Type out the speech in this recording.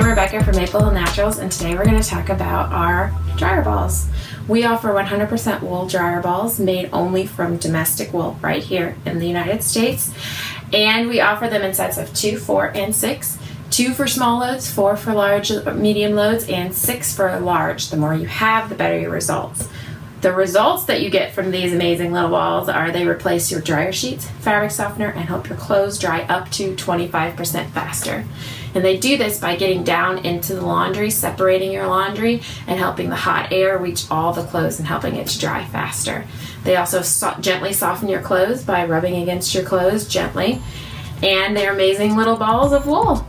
Becker from Maple Hill Naturals, and today we're going to talk about our dryer balls. We offer 100% wool dryer balls made only from domestic wool right here in the United States, and we offer them in sets of 2, 4, and 6. Two for small loads, four for large, medium loads, and six for large. The more you have, the better your results. The results that you get from these amazing little balls are they replace your dryer sheets, fabric softener, and help your clothes dry up to 25% faster. And they do this by getting down into the laundry, separating your laundry, and helping the hot air reach all the clothes and helping it to dry faster. They also so gently soften your clothes by rubbing against your clothes gently. And they're amazing little balls of wool.